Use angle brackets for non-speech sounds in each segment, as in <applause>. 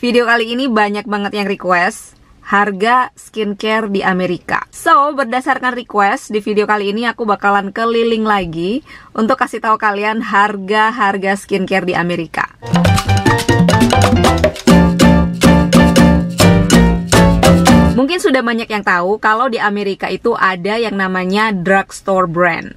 Video kali ini banyak banget yang request harga skincare di Amerika. So, berdasarkan request di video kali ini aku bakalan keliling lagi untuk kasih tahu kalian harga-harga skincare di Amerika. Mungkin sudah banyak yang tahu kalau di Amerika itu ada yang namanya drugstore brand.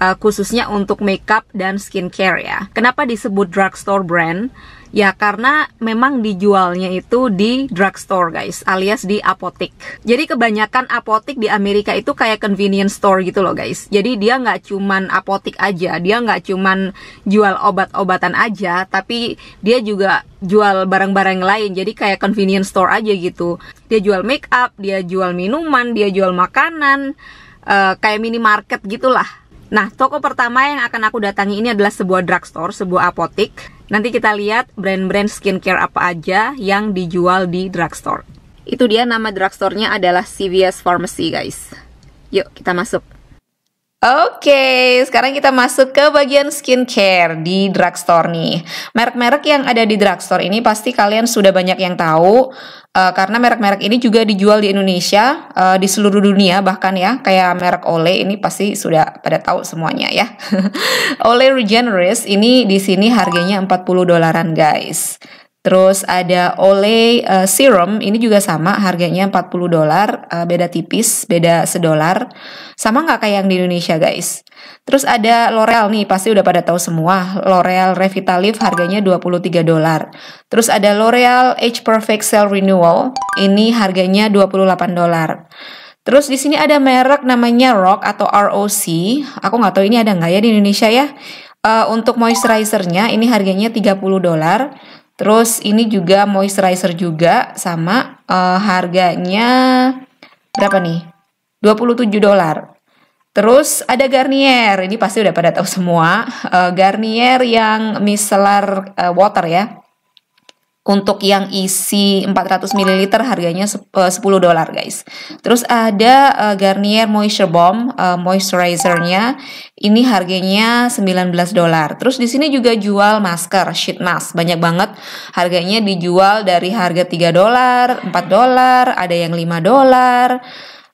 Uh, khususnya untuk makeup dan skincare ya. Kenapa disebut drugstore brand? Ya karena memang dijualnya itu di drugstore guys, alias di apotek. Jadi kebanyakan apotek di Amerika itu kayak convenience store gitu loh guys. Jadi dia nggak cuman apotek aja, dia nggak cuman jual obat-obatan aja, tapi dia juga jual barang-barang lain. Jadi kayak convenience store aja gitu. Dia jual make up, dia jual minuman, dia jual makanan, uh, kayak minimarket gitulah. Nah, toko pertama yang akan aku datangi ini adalah sebuah drugstore, sebuah apotek. Nanti kita lihat brand-brand skincare apa aja yang dijual di drugstore. Itu dia nama drugstore-nya adalah CVS Pharmacy, guys. Yuk, kita masuk. Oke, sekarang kita masuk ke bagian skincare di drugstore nih. Merek-merek yang ada di drugstore ini pasti kalian sudah banyak yang tahu uh, karena merek-merek ini juga dijual di Indonesia, uh, di seluruh dunia bahkan ya, kayak merek Olay ini pasti sudah pada tahu semuanya ya. <laughs> Olay Regenerist ini di sini harganya 40 dolaran guys. Terus ada Olay uh, Serum, ini juga sama harganya 40 dolar, uh, beda tipis, beda sedolar. Sama nggak kayak yang di Indonesia guys. Terus ada L'Oreal nih, pasti udah pada tahu semua. L'Oreal Revitalift harganya 23 dolar. Terus ada L'Oreal Age Perfect Cell Renewal, ini harganya 28 dolar. Terus di sini ada merek namanya Rock atau ROC. Aku nggak tahu ini ada nggak ya di Indonesia ya. Uh, untuk moisturizernya ini harganya 30 dolar. Terus ini juga moisturizer juga sama uh, harganya berapa nih? 27 dolar. Terus ada Garnier, ini pasti udah pada tahu semua. Uh, Garnier yang micellar uh, water ya untuk yang isi 400 ml harganya 10 eh, dolar guys. Terus ada uh, Garnier Moisture Bomb uh, moisturizernya ini harganya 19 dolar. Terus di sini juga jual masker sheet mask banyak banget. Harganya dijual dari harga 3 dolar, 4 dolar, ada yang 5 dolar.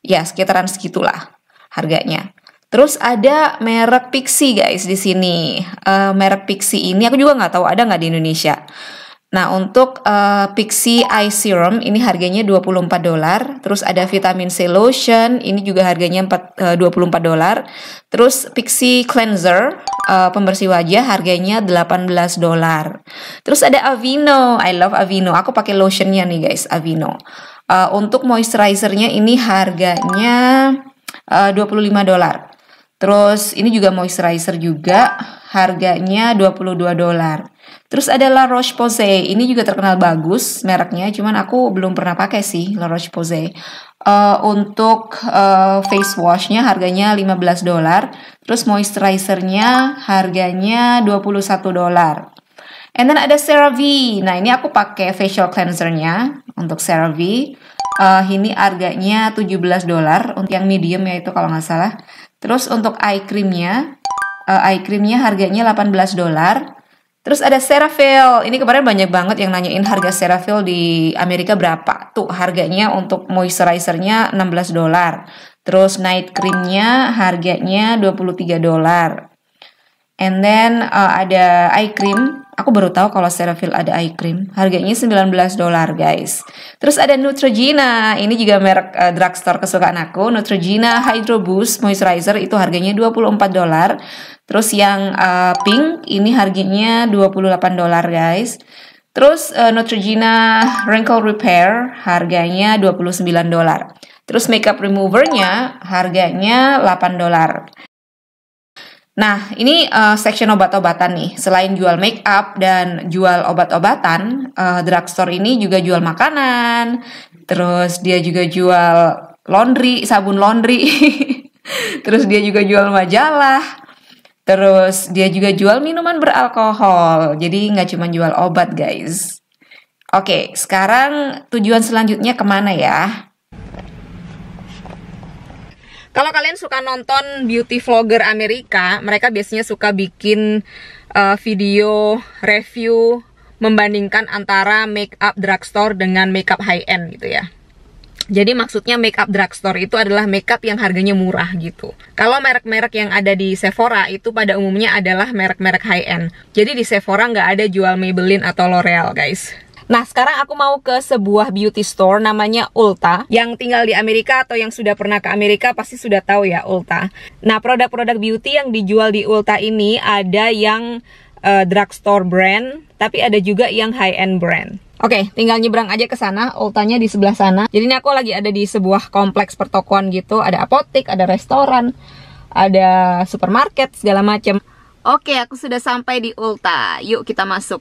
Ya, sekitaran segitulah harganya. Terus ada merek Pixie guys di sini. Uh, merek Pixie ini aku juga nggak tahu ada nggak di Indonesia. Nah, untuk uh, Pixie Eye Serum ini harganya 24 dolar. Terus ada vitamin C lotion, ini juga harganya 4, uh, 24 dolar. Terus Pixie Cleanser, uh, pembersih wajah harganya 18 dolar. Terus ada Aveeno, I love Aveeno. Aku pakai lotionnya nih guys, Aveeno. Uh, untuk moisturizernya ini harganya uh, 25 dolar. Terus ini juga moisturizer juga, harganya 22 dolar. Terus ada La Roche-Posay, ini juga terkenal bagus mereknya, cuman aku belum pernah pakai sih La Roche-Posay. Uh, untuk uh, face washnya harganya 15 dolar, terus moisturizernya harganya 21 dolar. And then ada CeraVe. Nah, ini aku pakai facial cleansernya untuk CeraVe. Uh, ini harganya 17 dolar untuk yang medium ya itu kalau nggak salah. Terus untuk eye creamnya, uh, eye creamnya harganya 18 dolar. Terus ada Ceravel. Ini kemarin banyak banget yang nanyain harga Ceravel di Amerika berapa. Tuh harganya untuk moisturizernya 16 dolar. Terus night creamnya harganya 23 dolar. And then uh, ada eye cream. Aku baru tahu kalau Ceravel ada eye cream. Harganya 19 dolar, guys. Terus ada Neutrogena. Ini juga merek uh, drugstore kesukaan aku. Neutrogena Hydro Boost Moisturizer itu harganya 24 dolar. Terus yang uh, pink ini harganya 28 dolar guys. Terus uh, Neutrogena Wrinkle Repair harganya 29 dolar. Terus makeup removernya harganya 8 dolar. Nah, ini uh, section obat-obatan nih. Selain jual make up dan jual obat-obatan, uh, drugstore ini juga jual makanan. Terus dia juga jual laundry, sabun laundry. <laughs> Terus dia juga jual majalah. Terus dia juga jual minuman beralkohol. Jadi nggak cuma jual obat guys. Oke, sekarang tujuan selanjutnya ke mana ya? Kalau kalian suka nonton beauty vlogger Amerika, mereka biasanya suka bikin uh, video review membandingkan antara makeup drugstore dengan makeup high end gitu ya. Jadi maksudnya makeup drugstore itu adalah makeup yang harganya murah gitu. Kalau merek-merek yang ada di Sephora itu pada umumnya adalah merek-merek high end. Jadi di Sephora nggak ada jual Maybelline atau L'Oreal guys. Nah, sekarang aku mau ke sebuah beauty store namanya Ulta. Yang tinggal di Amerika atau yang sudah pernah ke Amerika pasti sudah tahu ya Ulta. Nah, produk-produk beauty yang dijual di Ulta ini ada yang uh, drugstore brand, tapi ada juga yang high-end brand. Oke, okay, tinggal nyebrang aja ke sana, Ultanya di sebelah sana. Jadi ini aku lagi ada di sebuah kompleks pertokoan gitu, ada apotek, ada restoran, ada supermarket, segala macam. Oke, okay, aku sudah sampai di Ulta. Yuk kita masuk.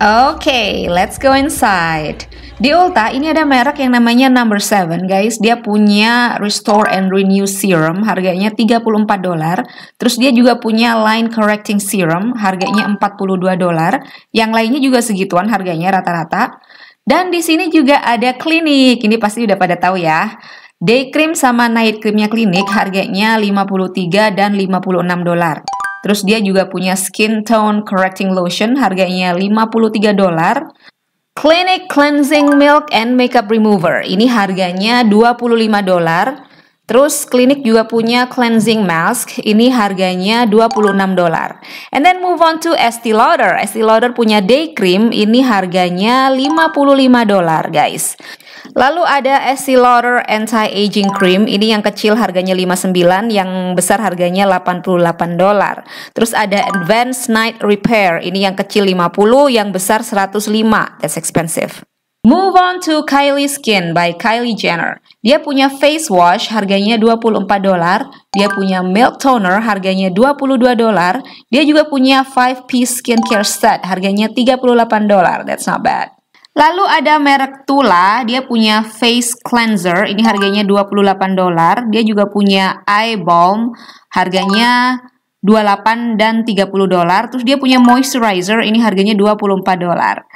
Okay, let's go inside. Di Ulta ini ada merek yang namanya Number 7 guys. Dia punya Restore and Renew Serum, harganya 34 dolar. Terus dia juga punya Line Correcting Serum, harganya 42 dolar. Yang lainnya juga segituan harganya rata-rata. Dan di sini juga ada klinik. Ini pasti udah pada tahu ya. Day cream sama night creamnya klinik harganya 53 dan 56 dolar. Terus dia juga punya skin tone correcting lotion harganya 53 dolar. Clinic Cleansing Milk and Makeup Remover. Ini harganya 25 dolar. Terus klinik juga punya cleansing mask, ini harganya 26 dolar. And then move on to Estee Lauder. Estee Lauder punya day cream, ini harganya 55 dolar, guys. Lalu ada Estee Lauder Anti-Aging Cream. Ini yang kecil harganya 59, yang besar harganya 88 dolar. Terus ada Advanced Night Repair. Ini yang kecil 50, yang besar 105. That's expensive. Move on to Kylie Skin by Kylie Jenner. Dia punya face wash harganya 24 dolar. Dia punya milk toner harganya 22 dolar. Dia juga punya 5 piece skincare set harganya 38 dolar. That's not bad. Lalu ada merek Tula, dia punya face cleanser, ini harganya 28 dolar. Dia juga punya eye balm, harganya 28 dan 30 dolar. Terus dia punya moisturizer, ini harganya 24 dolar.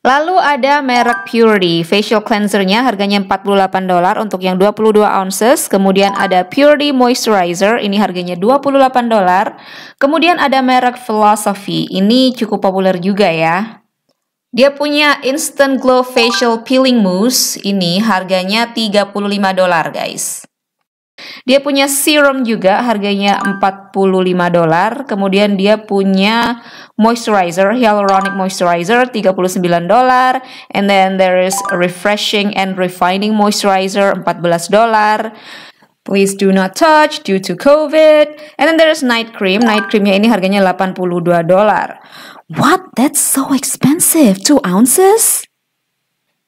Lalu ada merek Purity, facial cleansernya harganya 48 dolar untuk yang 22 ounces. Kemudian ada Purity Moisturizer, ini harganya 28 dolar. Kemudian ada merek Philosophy, ini cukup populer juga ya. Dia punya Instant Glow Facial Peeling Mousse. Ini harganya 35 dolar, guys. Dia punya serum juga harganya 45 dolar. Kemudian dia punya moisturizer, hyaluronic moisturizer 39 dolar. And then there is refreshing and refining moisturizer 14 dolar. Please do not touch due to COVID. And then there is night cream. Night creamnya ini harganya 82 dolar. What? That's so expensive. Two ounces?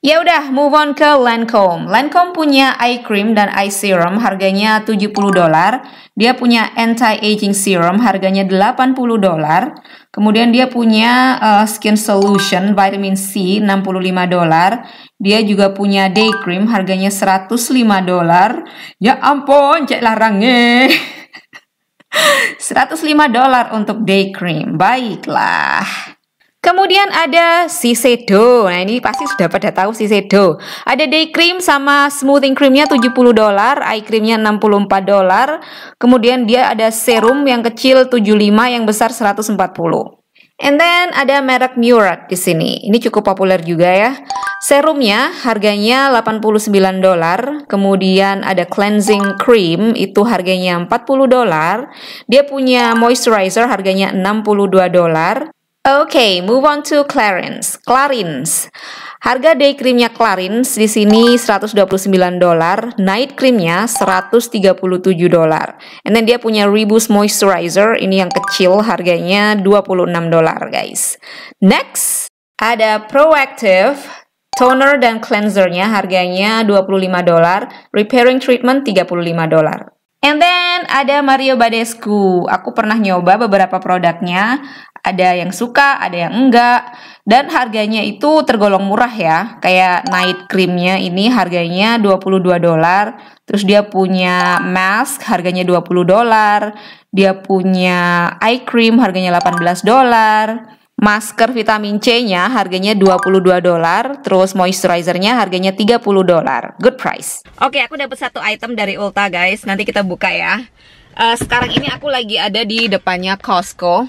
Ya udah, move on ke Lancome. Lancome punya eye cream dan eye serum harganya 70 dolar. Dia punya anti-aging serum harganya 80 dolar. Kemudian dia punya uh, skin solution vitamin C 65 dolar. Dia juga punya day cream harganya 105 dolar. Ya ampun, cek larangnya. <laughs> 105 dolar untuk day cream. Baiklah. Kemudian ada Shiseido. Nah, ini pasti sudah pada tahu Shiseido. Ada day cream sama smoothing creamnya 70 dolar, eye creamnya 64 dolar. Kemudian dia ada serum yang kecil 75, yang besar 140. And then ada merek Murad di sini. Ini cukup populer juga ya. Serumnya harganya 89 dolar, kemudian ada cleansing cream itu harganya 40 dolar. Dia punya moisturizer harganya 62 dolar. Oke, okay, move on to Clarins. Clarins. Harga day creamnya Clarins di sini 129 dolar, night creamnya 137 dolar. And then dia punya Rebus moisturizer, ini yang kecil harganya 26 dolar, guys. Next, ada Proactive Toner dan cleansernya harganya 25 dolar, repairing treatment 35 dolar. And then ada Mario Badescu. Aku pernah nyoba beberapa produknya. Ada yang suka, ada yang enggak. Dan harganya itu tergolong murah ya. Kayak night creamnya ini harganya 22 dolar. Terus dia punya mask harganya 20 dolar. Dia punya eye cream harganya 18 dolar. Masker vitamin C-nya harganya 22 dolar, terus moisturizernya harganya 30 dolar. Good price. Oke, aku dapat satu item dari Ulta, guys. Nanti kita buka ya. Uh, sekarang ini aku lagi ada di depannya Costco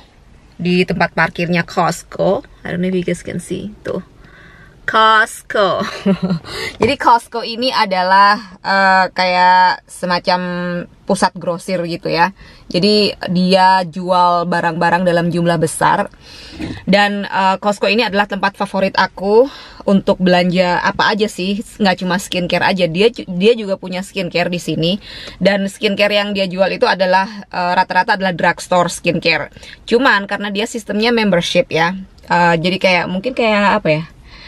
di tempat parkirnya Costco. I don't know if you guys can see. Tuh. Costco. <laughs> Jadi Costco ini adalah uh, kayak semacam pusat grosir gitu ya. Jadi dia jual barang-barang dalam jumlah besar. Dan uh, Costco ini adalah tempat favorit aku untuk belanja apa aja sih, nggak cuma skincare aja. Dia dia juga punya skincare di sini. Dan skincare yang dia jual itu adalah eh, rata-rata uh, adalah drugstore skincare. Cuman karena dia sistemnya membership ya. Uh, jadi kayak mungkin kayak apa ya?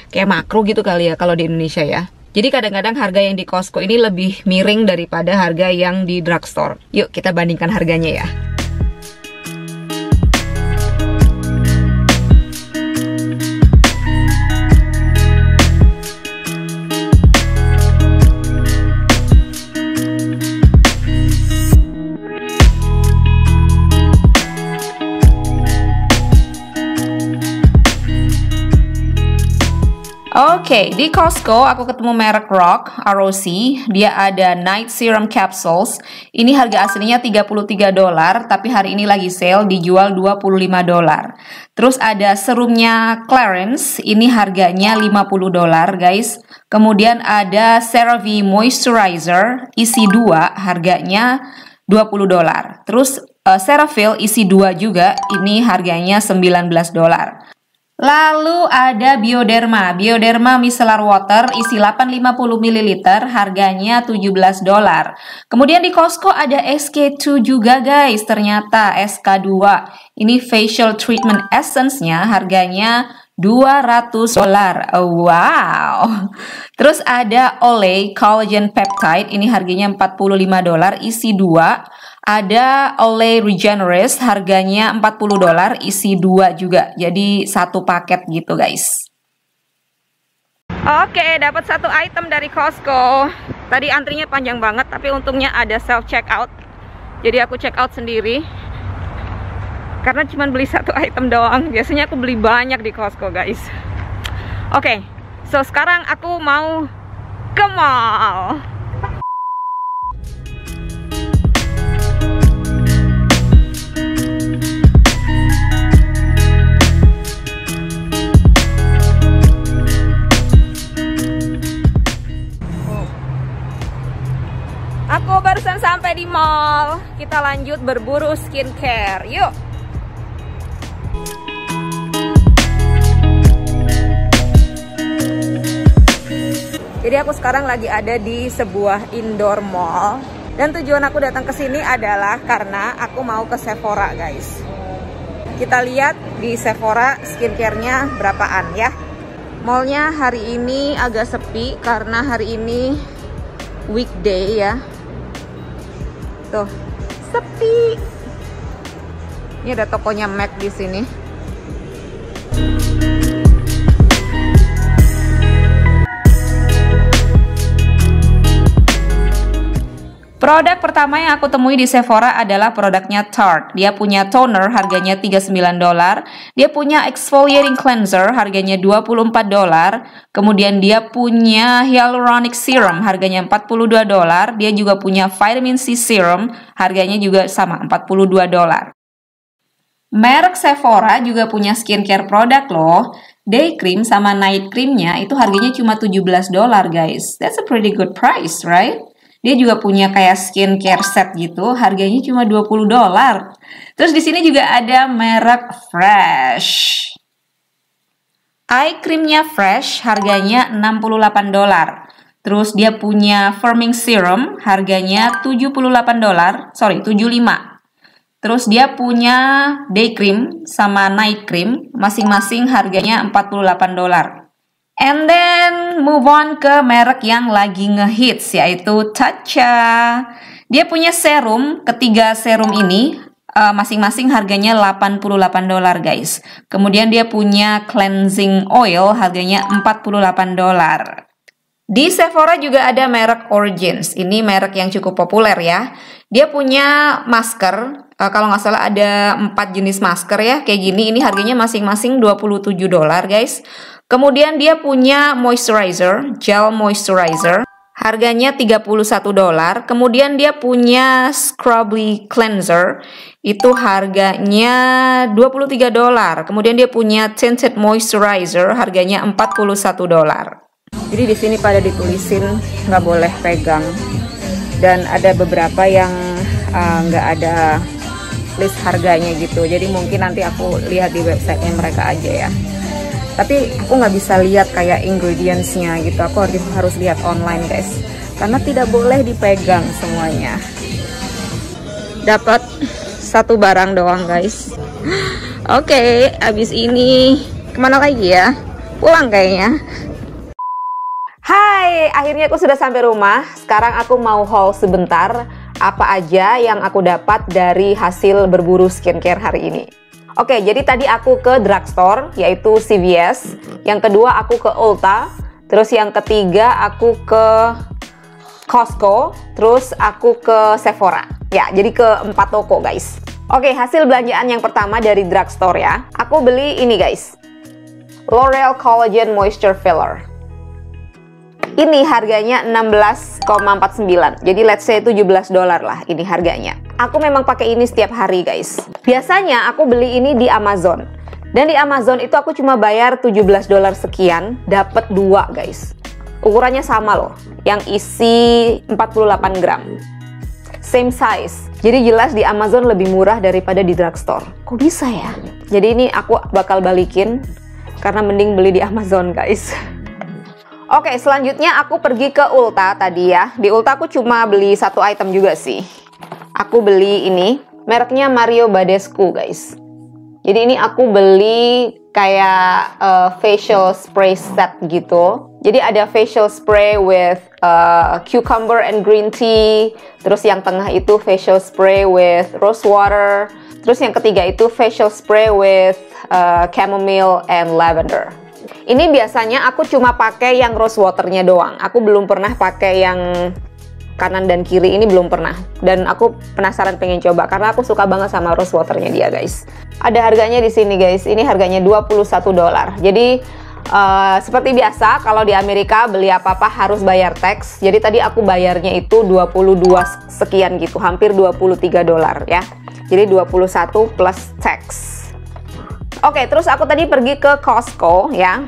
Kayak makro gitu kali ya kalau di Indonesia ya. Jadi kadang-kadang harga yang di Costco ini lebih miring daripada harga yang di drugstore. Yuk kita bandingkan harganya ya. Oke, okay, di Costco aku ketemu merek Rock ROC. Dia ada Night Serum Capsules. Ini harga aslinya 33 dolar, tapi hari ini lagi sale dijual 25 dolar. Terus ada serumnya Clarence, ini harganya 50 dolar, guys. Kemudian ada CeraVe Moisturizer isi 2, harganya 20 dolar. Terus uh, Ceraphil isi 2 juga, ini harganya 19 dolar. Lalu ada Bioderma, Bioderma Micellar Water isi 850 ml, harganya 17 dolar. Kemudian di Costco ada SK2 juga guys, ternyata SK2. Ini facial treatment essence-nya harganya 200 dolar. wow. Terus ada Olay Collagen Peptide, ini harganya 45 dolar, isi 2. Ada Olay Regenerist harganya 40 dolar isi dua juga. Jadi satu paket gitu guys. Oke, dapat satu item dari Costco. Tadi antrinya panjang banget tapi untungnya ada self checkout. Jadi aku check out sendiri. Karena cuma beli satu <laughs> item doang. Biasanya aku beli banyak di Costco, guys. Oke. So sekarang aku mau ke mall. Aku barusan sampai di mall. Kita lanjut berburu skincare. Yuk. Jadi aku sekarang lagi ada di sebuah indoor mall. Dan tujuan aku datang ke sini adalah karena aku mau ke Sephora, guys. Kita lihat di Sephora skincare-nya berapaan ya. Mallnya hari ini agak sepi karena hari ini weekday ya Tuh, sepi. Ini ada tokonya Mac di sini. Produk pertama yang aku temui di Sephora adalah produknya Tarte. Dia punya toner harganya 39 dolar. Dia punya exfoliating cleanser harganya 24 dolar. Kemudian dia punya hyaluronic serum harganya 42 dolar. Dia juga punya vitamin C serum harganya juga sama 42 dolar. Merek Sephora juga punya skincare produk loh. Day cream sama night creamnya itu harganya cuma 17 dolar guys. That's a pretty good price, right? Dia juga punya kayak skincare set gitu, harganya cuma 20 dolar. Terus di sini juga ada merek Fresh. Eye creamnya Fresh harganya 68 dolar. Terus dia punya firming serum harganya 78 dolar, sorry 75. Terus dia punya day cream sama night cream masing-masing harganya 48 dolar. And then move on ke merek yang lagi ngehits yaitu Tatcha. Dia punya serum, ketiga serum ini eh, masing-masing uh, harganya 88 dolar guys. Kemudian dia punya cleansing oil harganya 48 dolar. Di Sephora juga ada merek Origins. Ini merek yang cukup populer ya. Dia punya masker. Uh, kalau nggak salah ada 4 jenis masker ya. Kayak gini. Ini harganya masing-masing 27 dolar guys. Kemudian dia punya moisturizer, gel moisturizer. harganya 31 dolar. Kemudian dia punya Scrubly Cleanser itu harganya 23 dolar. Kemudian dia punya Tinted Moisturizer harganya 41 dolar. Jadi di sini pada ditulisin nggak boleh pegang dan ada beberapa yang uh, nggak uh, ada list harganya gitu. Jadi mungkin nanti aku lihat di websitenya mereka aja ya tapi aku nggak bisa lihat kayak ingredientsnya gitu. Aku harus harus lihat online guys. Karena tidak boleh dipegang semuanya. Dapat satu barang doang guys. <gasps> Oke okay, abis ini ke mana lagi ya? Pulang kayaknya. Hai, akhirnya aku sudah sampai rumah. Sekarang aku mau haul sebentar apa aja yang aku dapat dari hasil berburu skincare hari ini. Oke, jadi tadi aku ke drugstore yaitu CVS, yang kedua aku ke Ulta, terus yang ketiga aku ke Costco, terus aku ke Sephora. Ya, jadi ke empat toko guys. Oke, hasil belanjaan yang pertama dari drugstore ya. Aku beli ini guys. L'Oreal Collagen Moisture Filler. Ini harganya 16,49. Jadi let's say 17 dolar lah ini harganya. Aku memang pakai ini setiap hari guys. Biasanya aku beli ini di Amazon. Dan di Amazon itu aku cuma bayar 17 dolar sekian, dapat dua guys. Ukurannya sama loh, yang isi 48 gram. Same size. Jadi jelas di Amazon lebih murah daripada di drugstore. Kok bisa ya? Jadi ini aku bakal balikin karena mending beli di Amazon guys. <laughs> Oke, selanjutnya aku pergi ke Ulta tadi ya. Di Ulta aku cuma beli satu item juga sih. Aku beli ini mereknya Mario Badescu guys. Jadi ini aku beli kayak uh, facial spray set gitu. Jadi ada facial spray with uh, cucumber and green tea. Terus yang tengah itu facial spray with rose water. Terus yang ketiga itu facial spray with uh, chamomile and lavender ini biasanya aku cuma pakai yang rose waternya doang. Aku belum pernah pakai yang kanan dan kiri ini belum pernah. Dan aku penasaran pengen coba karena aku suka banget sama rose waternya dia guys. Ada harganya di sini guys. Ini harganya 21 dolar. Jadi uh, seperti biasa kalau di Amerika beli apa-apa harus bayar tax. Jadi tadi aku bayarnya itu 22 sekian gitu. Hampir 23 dolar ya. Jadi 21 plus tax oke terus aku tadi pergi ke Costco ya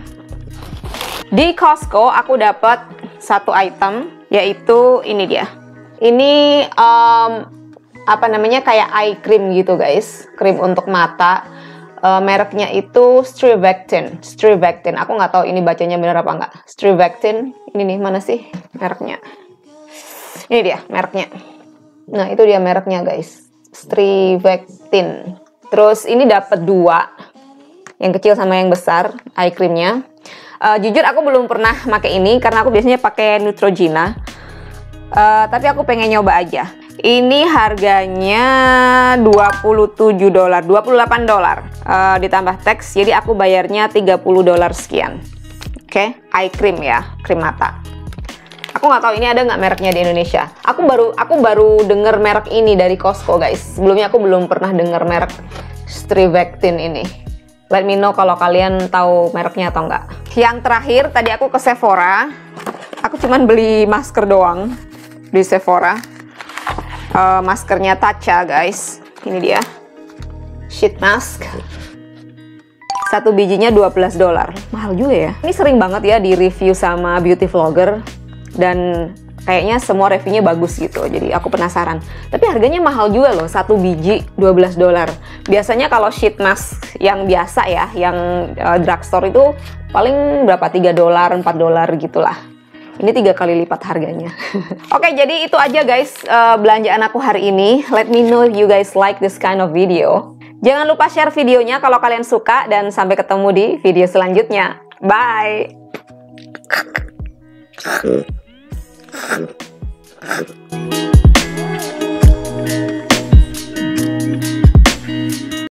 di Costco aku dapat satu item yaitu ini dia. Ini um, apa namanya kayak eye cream gitu guys, krim untuk mata. Uh, mereknya itu Strivectin. Strivectin. Aku nggak tahu ini bacanya benar apa nggak. Strivectin. Ini nih mana sih mereknya? Ini dia mereknya. Nah itu dia mereknya guys. Strivectin. Terus ini dapat dua, yang kecil sama yang besar eye creamnya. Uh, jujur aku belum pernah pakai ini karena aku biasanya pakai Neutrogena. Uh, tapi aku pengen nyoba aja. Ini harganya 27 dolar, 28 dolar uh, ditambah tax. Jadi aku bayarnya 30 dolar sekian. Oke, okay? eye cream ya, krim mata. Aku nggak tahu ini ada nggak mereknya di Indonesia. Aku baru aku baru denger merek ini dari Costco guys. Sebelumnya aku belum pernah denger merek Strivectin ini. Let me know kalau kalian tahu mereknya atau enggak. Yang terakhir, tadi aku ke Sephora. Aku cuman beli masker doang di Sephora. Uh, maskernya Tatcha, guys. Ini dia. Sheet mask. Satu bijinya 12 dolar. Mahal juga ya. Ini sering banget ya di review sama beauty vlogger. Dan kayaknya semua reviewnya bagus gitu jadi aku penasaran tapi harganya mahal juga loh satu biji 12 dolar biasanya kalau sheet mask yang biasa ya yang uh, drugstore itu paling berapa 3 dolar 4 dolar gitulah ini tiga kali lipat harganya. <laughs> Oke, okay, jadi itu aja guys uh, belanjaan aku hari ini. Let me know if you guys like this kind of video. Jangan lupa share videonya kalau kalian suka dan sampai ketemu di video selanjutnya. Bye. Thank <laughs> you.